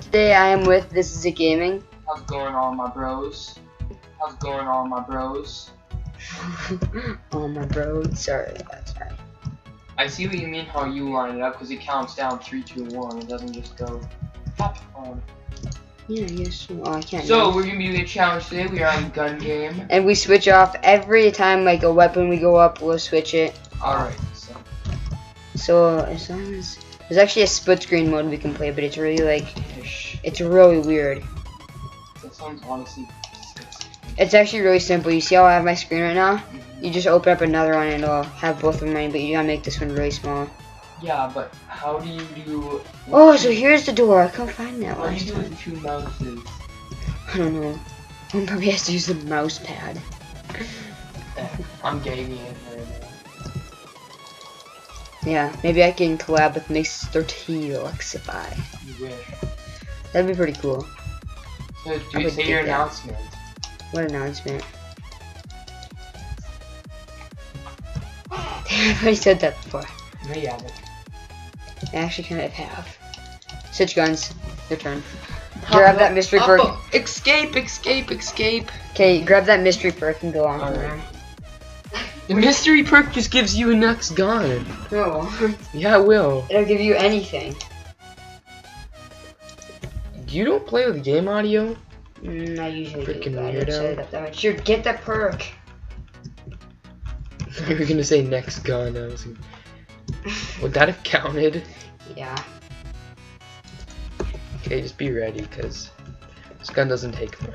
today? I am with This Is a Gaming. How's it going on my bros? How's it going on my bros? oh my bros? sorry, that's right. I see what you mean how you line it up because it counts down 3, 2, 1. It doesn't just go pop on. Yeah, yes. Oh, I can't. So now. we're gonna be doing a challenge today. We are on gun game. and we switch off every time like a weapon we go up. We'll switch it. Alright, so So as long as there's actually a split screen mode we can play, but it's really like. It's really weird. That sounds honestly. It's actually really simple. You see how I have my screen right now? You just open up another one and it'll have both of mine, but you gotta make this one really small. Yeah, but how do you do? Oh, so here's the door. I can't find that one. What do you do with two mouses? I don't know. One probably has to use the mouse pad. I'm gaming it right now. Yeah, maybe I can collab with Mr. T Alexify. You wish. That'd be pretty cool. So, do you say your that. announcement? What announcement? I've already said that before. No, you haven't. I actually kind of have. Switch guns. Your turn. Grab that mystery Up, perk. up. Escape, escape, escape. Okay, grab that mystery perk and go on Alright. there. The mystery perk just gives you a next gun. No, Yeah, it will. it'll give you anything. You don't play with game audio? Mm, I usually do, Freaking but I didn't set weirdo. it up that much. Get that perk. you were gonna say next gun. I was like, would that have counted? Yeah. Okay, just be ready, because this gun doesn't take much.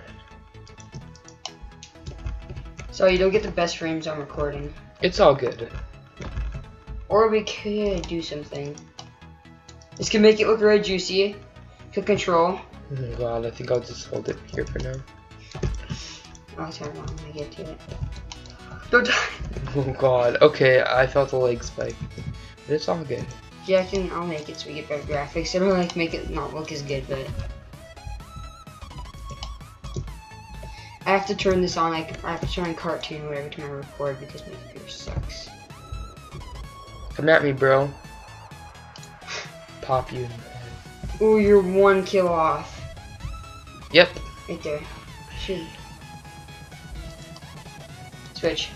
So you don't get the best frames on recording. It's all good. Or we could do something. This can make it look really juicy. Click control. Oh god, I think I'll just hold it here for now. Oh, sorry, Mom, I get to it. Don't die. Oh god, okay, I felt a leg spike. But it's all good. Yeah, I can. I'll make it so we get better graphics. I don't like make it not look as good, but I have to turn this on. Like I have to turn on cartoon mode every time I record because my computer sucks. Come at me, bro. Pop you in the head. Ooh, you're one kill off. Yep. Right there. Shoot. Switch.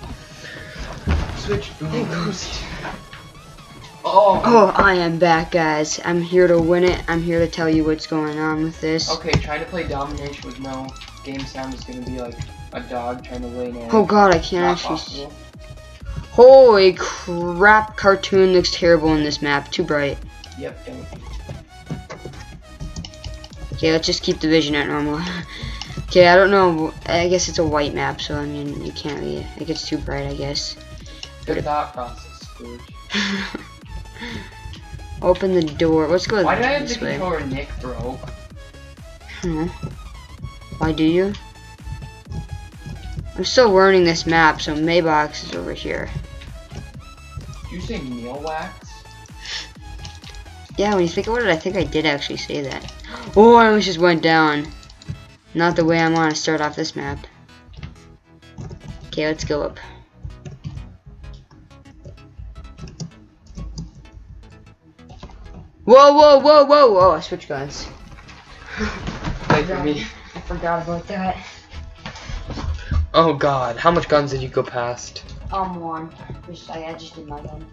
Switch. Ghost. Oh. Oh, I am back, guys. I'm here to win it. I'm here to tell you what's going on with this. Okay, trying to play domination with no game sound is gonna be like a dog trying to lay an egg. Oh god, I can't Not actually. possible. Holy crap! Cartoon looks terrible in this map. Too bright. Yep. don't. Okay, let's just keep the vision at normal. okay, I don't know. I guess it's a white map, so I mean, you can't really. It gets too bright, I guess. Good thought process, Scrooge. Open the door. Let's go Why did I have the way. controller Nick broke? Hmm. Why do you? I'm still learning this map, so Maybox is over here. Did you say meal wax? Yeah, when you think about it, I think I did actually say that. Oh, I almost just went down. Not the way I want to start off this map. Okay, let's go up. Whoa, whoa, whoa, whoa, whoa! I switched guns. Wait for me. I forgot about that. Oh god, how much guns did you go past? Um, one. I, I just did my gun.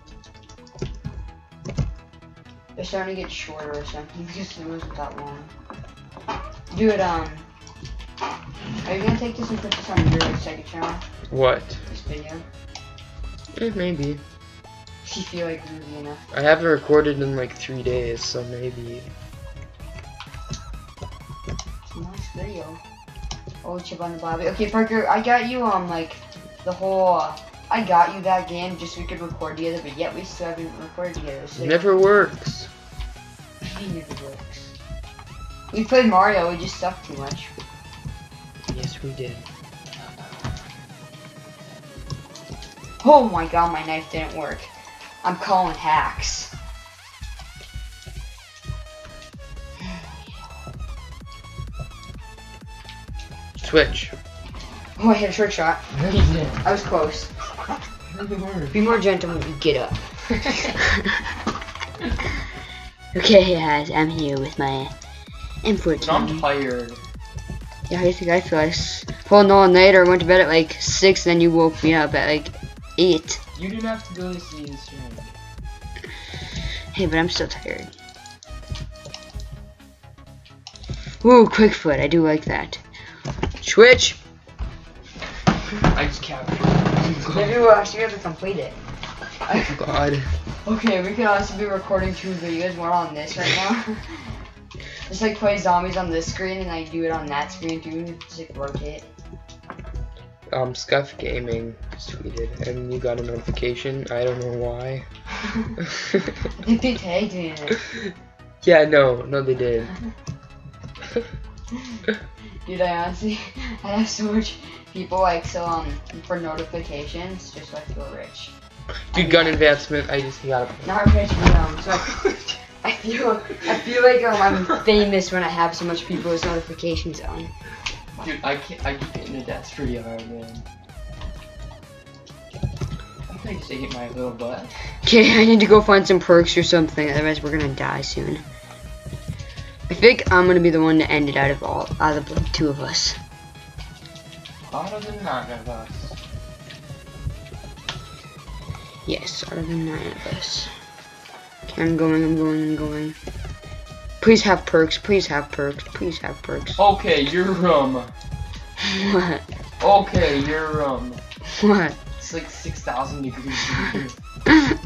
They're starting to get shorter or something because it wasn't that long. Dude, um, are you gonna take this and put this on your second channel? What? This video? Eh, maybe. If you feel like groovy enough. I haven't recorded in like three days, so maybe. It's a nice video. Oh, Chip on the Bobby. Okay, Parker, I got you um like the whole. Uh, I got you that game just so we could record together, but yet we still haven't recorded together. So It never works. It never works. We played Mario, we just sucked too much. Yes, we did. Oh my god, my knife didn't work. I'm calling hacks. Switch. Oh, I hit a trick shot. No, you didn't. I was close. Be more gentle when you get up. okay, guys, I'm here with my And And I'm 14. tired. Yeah, I think I feel like s- pulling all night or went to bed at like 6, and then you woke me up at like 8. You didn't have to go to see this room. Hey, but I'm still tired. Ooh, quick foot. I do like that. Switch. I just captured. Maybe we'll actually have to complete it. Oh God. Okay, we could also be recording two videos, one on this right now. Just like play zombies on this screen and like do it on that screen too. Just like rotate. Um, Scuff Gaming tweeted, and you got a notification. I don't know why. I think they tagged me in it. yeah, no, no, they did. Dude, I honestly, I have so much people like so um for notifications, just like I feel rich. Dude, gun advancement. I just got a. Not rich, but um, so I, I feel, I feel like um, I'm famous when I have so much people's notifications on. Dude, I can't. I keep hitting the desk pretty hard, man. I think I just hit my little butt. Okay, I need to go find some perks or something, otherwise we're gonna die soon. I think I'm gonna be the one to end it out of all, out of the two of us. Out than none of us. Yes, out of the nine of us. Okay, I'm going, I'm going, I'm going. Please have perks, please have perks, please have perks. Okay, you're um. What? Okay, you're um. What? It's like six thousand degrees.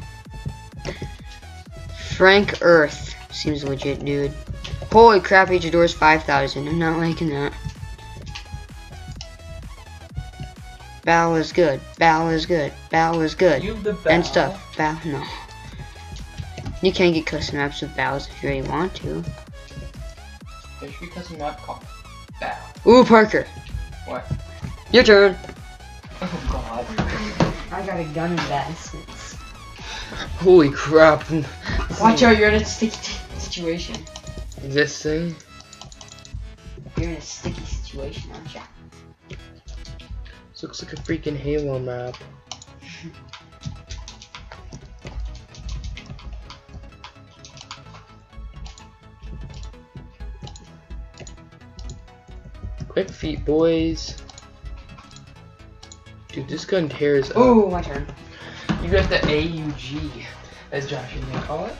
Frank Earth. Seems legit, dude. Holy crap, each door is 5,000. I'm not liking that. Battle is good. Battle is good. Battle is good. You the And stuff. Battle, no. You can get custom maps with battles if you really want to. There should be custom map called Bow. Ooh, Parker. What? Your turn. Oh god. I got a gun investment. Holy crap! Watch out, you're in a sticky t- situation. This thing. You're in a sticky situation, aren't you? This looks like a freaking Halo map. Quick feet, boys. Dude, this gun tears up. Ooh, my turn. You got the AUG, as Josh and they call it.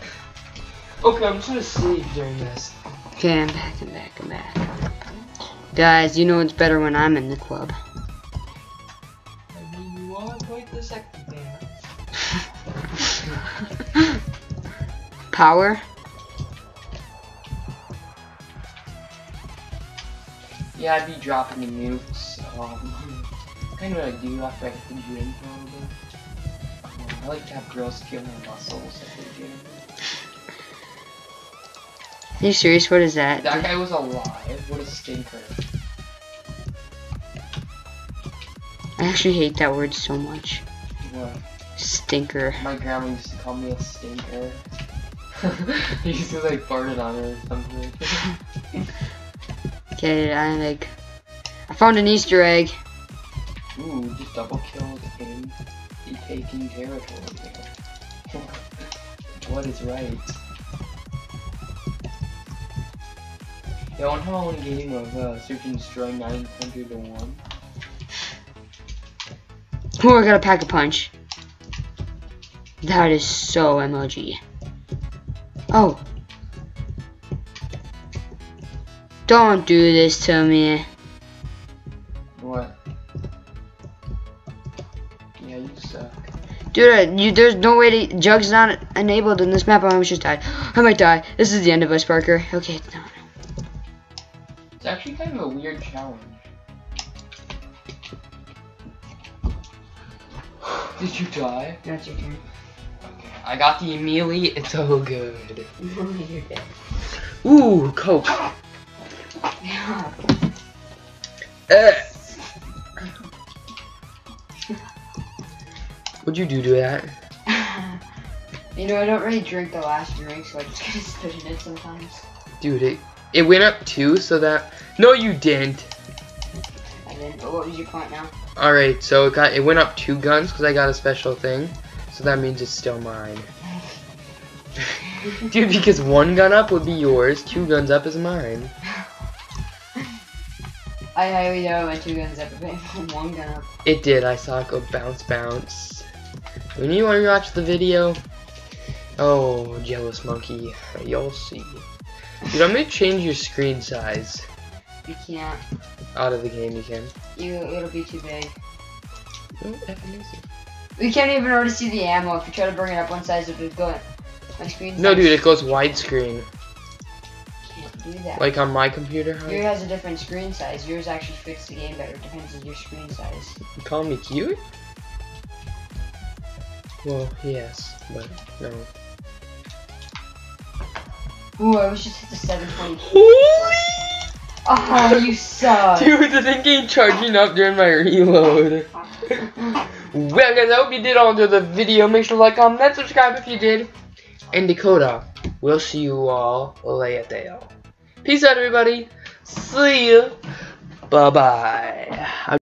Okay, I'm just gonna save during this. Okay, I'm back, I'm back, I'm back. Guys, you know it's better when I'm in the club. Power? Yeah, I'd be dropping the nukes. Um, kind of what I do after I hit the gym, probably. Um, I like to have girls feel my muscles at the gym. Are you serious? What is that? That guy was alive. What a stinker. I actually hate that word so much. What? Stinker. My grandma used to call me a stinker. he used to like farted on her or something. Okay, I like. I found an Easter egg. Ooh, just double killed him. He taking territory. what is right? Yeah, wonder how one game of uh, Search and Destroy 900 to 1. Oh, I got a pack a punch. That is so emoji. Oh. Don't do this to me. What? Yeah, you suck. Dude, uh, you, there's no way to. Jug's not enabled in this map. I almost just died. I might die. This is the end of us, Parker. Okay, it's no. It's actually kind of a weird challenge. Did you die? That's your turn. I got the melee. It's so good. Ooh, Coke. Yeah. Uh. What'd you do to that? you know, I don't really drink the last drink, so I just kind of spit in it sometimes. Dude, it, it went up two, so that... No, you didn't. And then, but what was your point now? Alright, so it got it went up two guns because I got a special thing. So that means it's still mine. Dude, because one gun up would be yours, two guns up is mine. I highly doubt my two guns from one gun up. It did. I saw it go bounce, bounce. When you want to watch the video, oh, jealous monkey, you'll see. Dude, I'm gonna change your screen size. You can't. Out of the game, you can. You, it'll be too big. Easy. We can't even already see the ammo. If you try to bring it up one size, it'll go. My screen. No, dude, it goes widescreen. Can't do that. Like on my computer. How Yours has a different screen size. Yours actually fits the game better. It depends on your screen size. You call me cute? Well, yes, but no. Ooh, I wish just hit the 720. Holy! Oh, you suck. Dude, the thing ain't charging up during my reload. Oh, well, guys, I hope you did all enjoy the video. Make sure to like, comment, subscribe if you did. And Dakota, we'll see you all later. Peace out, everybody. See ya. Bye-bye.